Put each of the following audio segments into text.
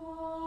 Oh.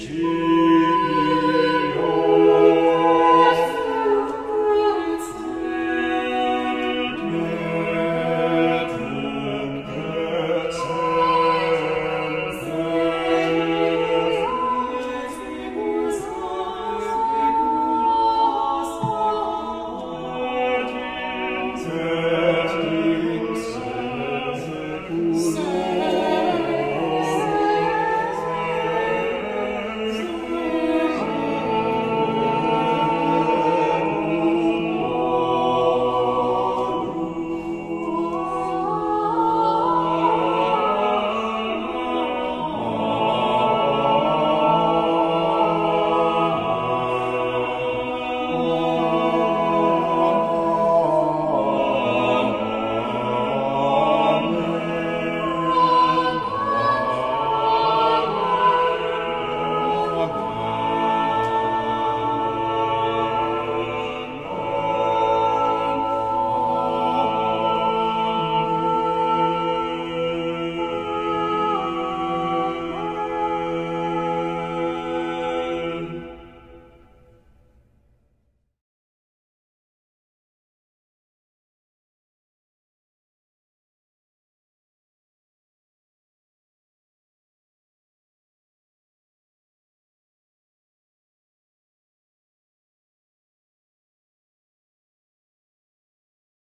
Jesus.